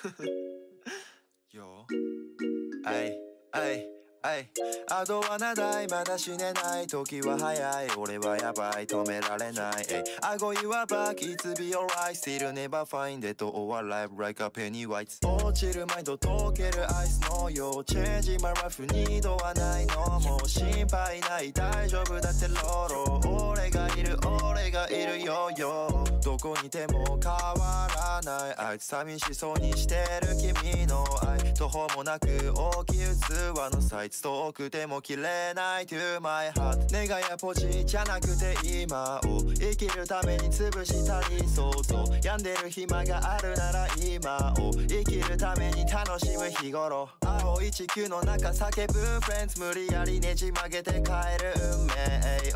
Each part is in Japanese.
よ。あいあいあいあとは長い。まだ死ねない時は早い。俺はやばい。止められない。えい。I go you are back it's be alright still never find it. or alive like a penny white 落ちるマインド溶けるアイスのよう Change my life 二度はないの。もう心配ない。大丈夫だってロロ俺がいる俺がいる。よよこにいても変わらない。あいつ寂しそうにしてる君の愛。途方もなく大きい器のサイズ遠くても切れない to my heart 願いやポジじゃなくて今を。生きるために潰したり想像病んでる暇があるなら今を。生きるために楽しむ日頃。青い地球の中叫ぶ friends 無理やりねじ曲げて変える運命。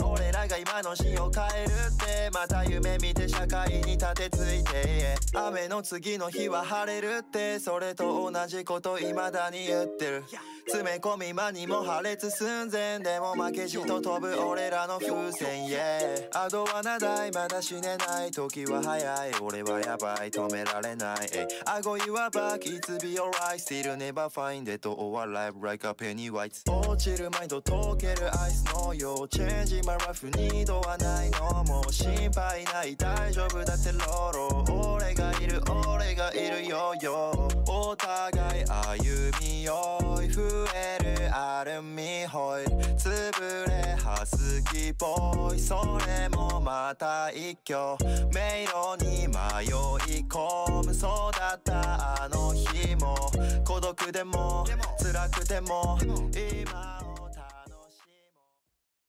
俺らが今のシーンを変えるってまた夢見て社会に立てついて。雨の次の日は晴れるってそれと同じこと未だに言ってる。詰め込み間にも破裂寸前でも負けじと飛ぶ俺らの風船。Yeah あとは長いまだ死ねない時は早い。俺はやばい。止められない。I go you are back it's be alright still never find it or alive like a penny white. 落ちるマインド溶けるアイスのよう Change my life 二度はないのもう心配ない。大丈夫だってロロ。俺がいる俺がいるよよ。お互い歩み寄い増えるアルミホイル。潰れハスキーっぽいそれもまた一挙。迷路に迷い込む。そうだったあの日も。も辛くても今